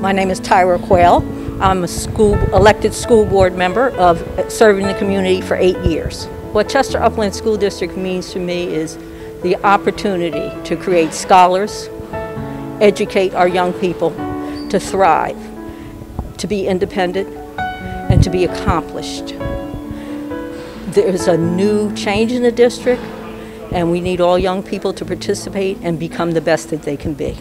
My name is Tyra Quail. I'm a school elected school board member of serving the community for eight years. What Chester Upland School District means to me is the opportunity to create scholars, educate our young people to thrive, to be independent, and to be accomplished. There's a new change in the district, and we need all young people to participate and become the best that they can be.